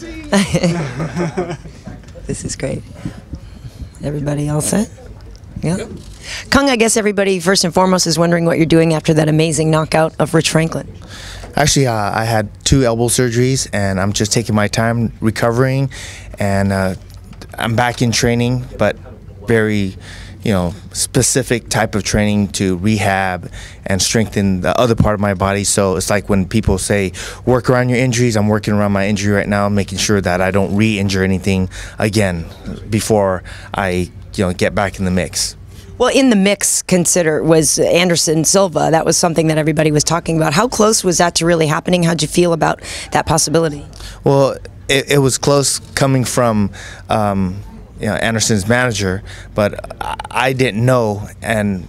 this is great. Everybody all set? Yeah. Cung, I guess everybody first and foremost is wondering what you're doing after that amazing knockout of Rich Franklin. Actually, uh, I had two elbow surgeries, and I'm just taking my time recovering, and uh, I'm back in training, but very, you know, specific type of training to rehab and strengthen the other part of my body. So it's like when people say work around your injuries, I'm working around my injury right now, making sure that I don't re-injure anything again before I, you know, get back in the mix. Well, in the mix, consider was Anderson Silva. That was something that everybody was talking about. How close was that to really happening? How'd you feel about that possibility? Well, it, it was close coming from. Um, you know, Anderson's manager, but I didn't know, and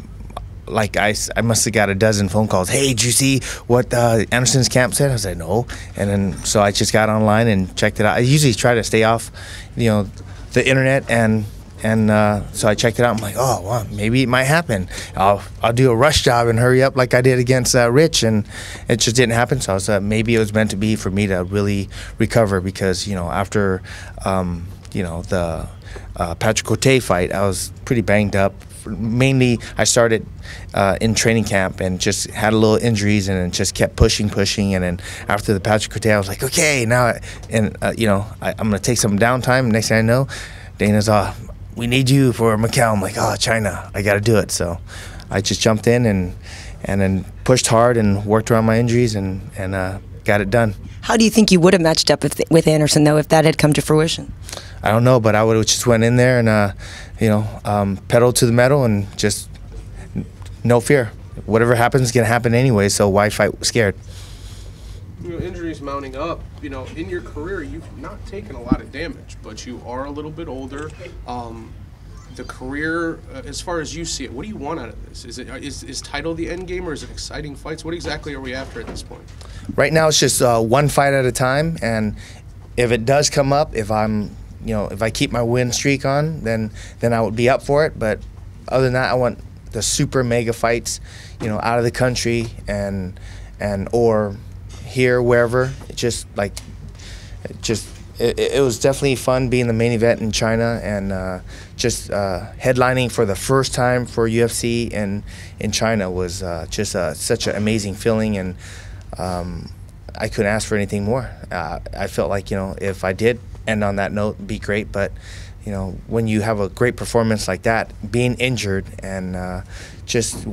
like I, I must have got a dozen phone calls. Hey, did you see what uh, Anderson's camp said? I said no, and then so I just got online and checked it out. I usually try to stay off, you know, the internet and and uh, so I checked it out. I'm like, oh, well, maybe it might happen. I'll I'll do a rush job and hurry up like I did against uh, Rich, and it just didn't happen. So I was uh, maybe it was meant to be for me to really recover because you know after um, you know the uh, Patrick Cote fight, I was pretty banged up. Mainly, I started uh, in training camp and just had a little injuries and just kept pushing, pushing. And then after the Patrick Cote, I was like, okay, now, and uh, you know, I, am gonna take some downtime. Next thing I know, Dana's off we need you for Macau. I'm like, oh, China, I got to do it. So I just jumped in and and then pushed hard and worked around my injuries and and uh, got it done. How do you think you would have matched up with with Anderson though if that had come to fruition? I don't know, but I would have just went in there and uh, you know um, pedal to the metal and just no fear. Whatever happens is gonna happen anyway. So why fight scared? you know, injuries mounting up, you know, in your career, you've not taken a lot of damage, but you are a little bit older. Um, the career, uh, as far as you see it, what do you want out of this? Is it is, is title the end game, or is it exciting fights? What exactly are we after at this point? Right now, it's just uh, one fight at a time, and if it does come up, if I'm, you know, if I keep my win streak on, then then I would be up for it. But other than that, I want the super mega fights, you know, out of the country and and or here, wherever. Just like, just it, it, was definitely fun being the main event in China and uh, just uh, headlining for the first time for UFC in in China was uh, just uh, such an amazing feeling and um, I couldn't ask for anything more. Uh, I felt like you know if I did end on that note, be great, but you know when you have a great performance like that, being injured and uh, just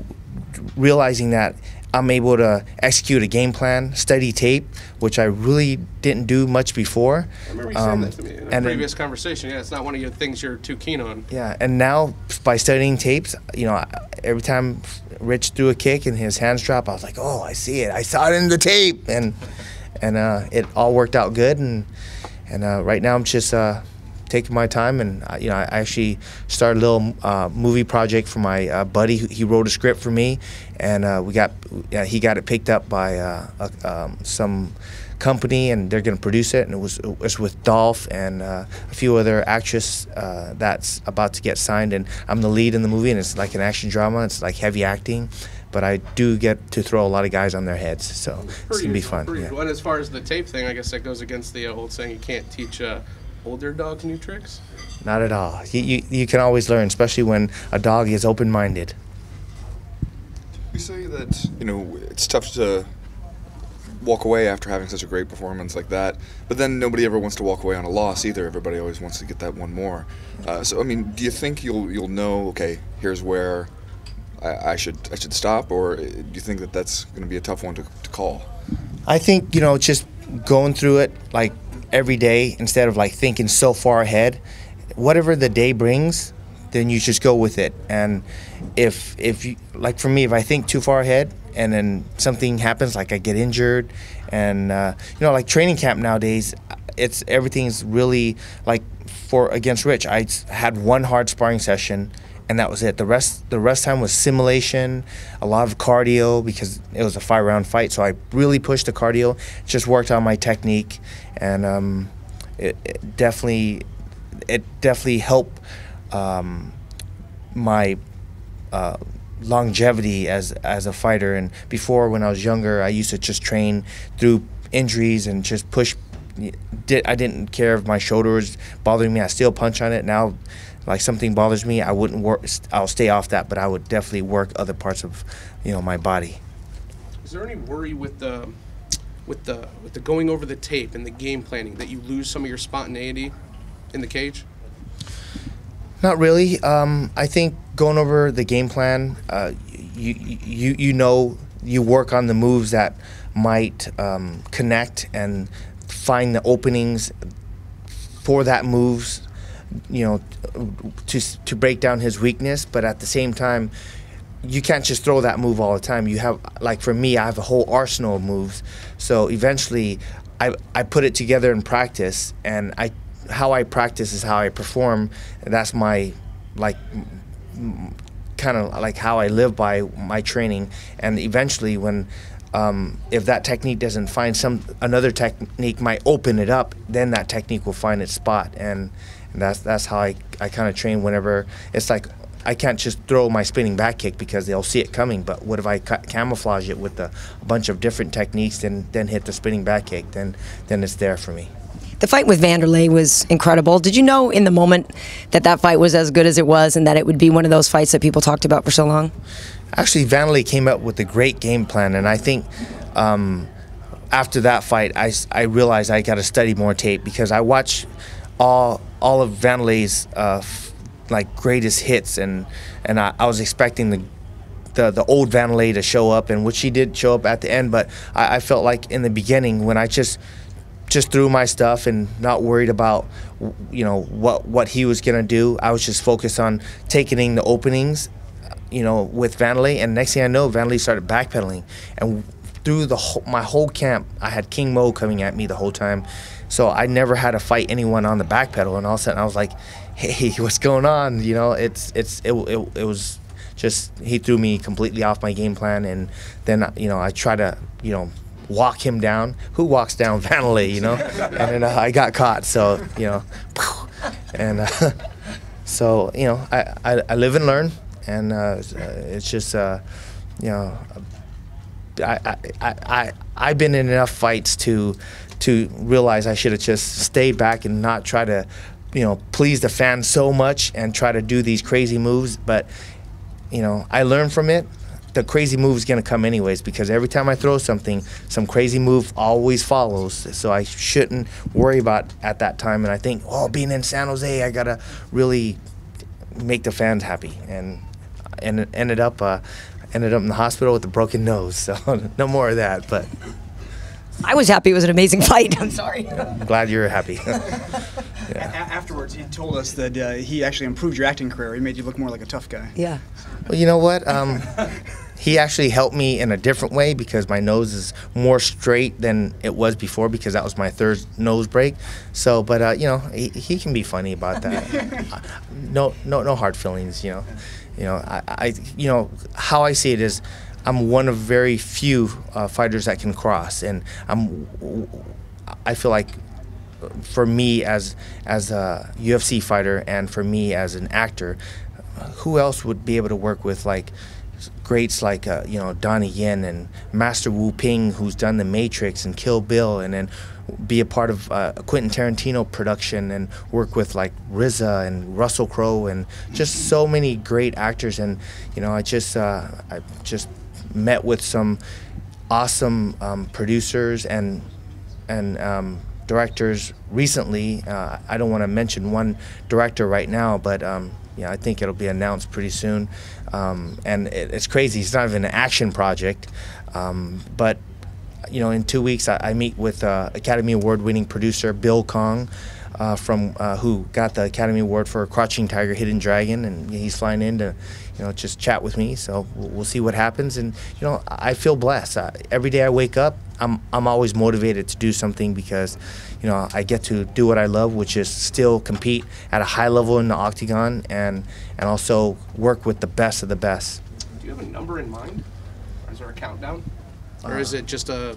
realizing that I'm able to execute a game plan, study tape, which I really didn't do much before. I remember you um, saying that to me in a and previous then, conversation. Yeah, it's not one of your things you're too keen on. Yeah, and now by studying tapes, you know, every time Rich threw a kick and his hands drop, I was like, oh, I see it. I saw it in the tape, and and uh, it all worked out good. And and uh, right now I'm just. Uh, taking my time, and uh, you know, I actually started a little uh, movie project for my uh, buddy. He wrote a script for me, and uh, we got he got it picked up by uh, um, some company, and they're going to produce it. And it was it was with Dolph and uh, a few other actresses that's about to get signed, and I'm the lead in the movie, and it's like an action drama. It's like heavy acting but I do get to throw a lot of guys on their heads, so it's gonna be fun. Yeah. Well, as far as the tape thing, I guess that goes against the old saying you can't teach older dogs new tricks? Not at all. You, you, you can always learn, especially when a dog is open minded. You say that, you know, it's tough to walk away after having such a great performance like that, but then nobody ever wants to walk away on a loss either. Everybody always wants to get that one more. Uh, so, I mean, do you think you'll you'll know? Okay, here's where I, I should I should stop, or do you think that that's going to be a tough one to, to call? I think you know just going through it like every day instead of like thinking so far ahead. Whatever the day brings, then you just go with it. And if if you like for me, if I think too far ahead and then something happens, like I get injured, and uh, you know, like training camp nowadays, it's everything's really like for against Rich. I had one hard sparring session and that was it. The rest the rest time was simulation, a lot of cardio because it was a five round fight. So I really pushed the cardio, just worked on my technique, and um, it, it, definitely it definitely helped um, my uh, longevity as as a fighter. And before, when I was younger, I used to just train through injuries and just push did I didn't care if my shoulder was bothering me. I still punch on it now. Like something bothers me, I wouldn't work. I'll stay off that, but I would definitely work other parts of, you know, my body. Is there any worry with the with the with the going over the tape and the game planning that you lose some of your spontaneity in the cage? Not really. Um, I think going over the game plan, uh, you, you you know you work on the moves that might um, connect and find the openings for that moves. You know, to to break down his weakness, but at the same time, you can't just throw that move all the time. You have like for me, I have a whole arsenal of moves. So eventually, I I put it together in practice, and I how I practice is how I perform. That's my like kind of like how I live by my training. And eventually, when um, if that technique doesn't find some another technique might open it up, then that technique will find its spot. And, and that's that's how I I kind of train. Whenever it's like I can't just throw my spinning back kick because they'll see it coming. But what if I camouflage it with a, a bunch of different techniques and then hit the spinning back kick? Then then it's there for me. The fight with Wanderlei was incredible. Did you know in the moment that that fight was as good as it was and that it would be one of those fights that people talked about for so long? Actually, Wanderlei came up with a great game plan, and I think um, after that fight, I, I realized I got to study more tape because I watch all all of Wanderlei's uh, like greatest hits, and and I, I was expecting the the, the old Wanderlei to show up, and which she did show up at the end. But I, I, felt like in the beginning when I just just threw my stuff and not worried about you know what what he was gonna do. I was just focused on taking the openings, you know, with Wanderlei. And next thing I know, Wanderlei started backpedaling, and through the whole, my whole camp, I had King Mo coming at me the whole time. So I never had to fight anyone on the back pedal, and all of a sudden I was like, "Hey, what's going on?" You know, it's it's it, it, it was just he threw me completely off my game plan, and then you know I try to you know walk him down. Who walks down Wanderlei, you know? and then uh, I got caught, so you know, and uh, so you know, I, I, I live and learn, and uh, it's just uh, you know, I, I I I've been in enough fights to to realize I should have just stayed back and not try to you know please the fans so much and try to do these crazy moves, but you know I learned from it the crazy move is going to come anyways because every time I throw something, some crazy move always follows. So I shouldn't worry about at that time. And I think, oh, being in San Jose, I got to really make the fans happy. And and it ended up uh, ended up in the hospital with a broken nose. So no more of that. But I was happy. It was an amazing fight. I'm sorry. I'm glad you're happy. Yeah. afterwards, he told us that uh, he actually improved your acting career. He made you look more like a tough guy. Yeah. Well, you know what? Um, he actually helped me in a different way because my nose is more straight than it was before because that was my third nose break. So, but uh, you know, he, he can be funny about that. no, no, no hard feelings. You know, you know, I, I, you know, how I see it is, I'm one of very few uh, fighters that can cross, and I'm, I feel like for me as as a UFC fighter and for me as an actor, who else would be able to work with like greats like uh, you know Donnie Yen and Master Wu Ping, who's done The Matrix and Kill Bill, and then be a part of uh, a Quentin Tarantino production and work with like RZA and Russell Crowe and just so many great actors. And you know, I just uh, I just met with some awesome um, producers and and um, directors recently. Uh, I don't want to mention one director right now, but um, yeah, I think it'll be announced pretty soon. Um, and it, it's crazy. It's not even an action project, um, but you know, in two weeks I, I meet with uh, Academy Award-winning producer Bill Kong. Uh, from uh, who got the Academy Award for Crouching Tiger, Hidden Dragon, and he's flying in to, you know, just chat with me. So we'll, we'll see what happens. And you know, I feel blessed. Uh, every day I wake up, I'm I'm always motivated to do something because you know, I get to do what I love, which is still compete at a high level in the octagon and and also work with the best of the best. Do you have a number in mind? Or is there a countdown? Or uh, is it just a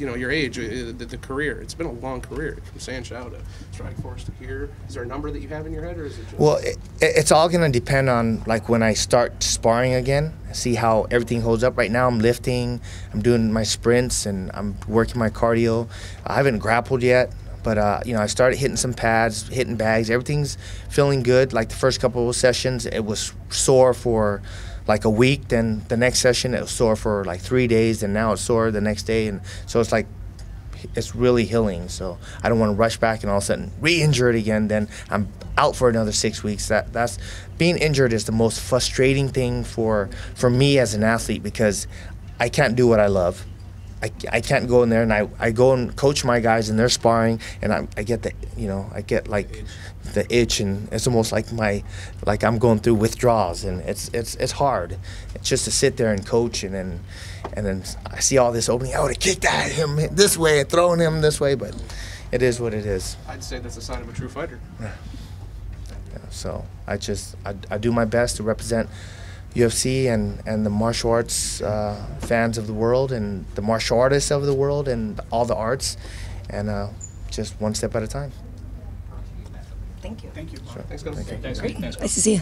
you know your age, uh, the, the, career. It's been a long career from Sanshou to Strikeforce to here. Is there a number that you have in your head, or is it? Just well, it, it's all going to depend on like when I start sparring again. See how everything holds up. Right now, I'm lifting, I'm doing my sprints, and I'm working my cardio. I haven't grappled yet, but uh, you know, I started hitting some pads, hitting bags. Everything's feeling good. Like the first couple of sessions, it was sore for like a week. Then the next session, it sore for like three days, and now it's sore the next day. And so it's like it's really healing. So I don't want to rush back and all of a sudden re-injure it again. Then I'm out for another six weeks. That that's being injured is the most frustrating thing for for me as an athlete because I can't do what I love. I, I can't go in there and I, I go and coach my guys and they're sparring and I, I get the you know I get like the itch and it's almost like my like I'm going through withdrawals and it's it's it's hard it's just to sit there and coach and then and then I see all this opening I would have kicked at him this way throwing him this way but it is what it is I'd say that's a sign of a true fighter. Yeah. so I just I, I do my best to represent UFC and, and the martial arts uh, fans of the world and the martial artists of the world and all the arts and uh, just one step at a time. Thank you. Thank you. Thanks, guys. Nice to see you.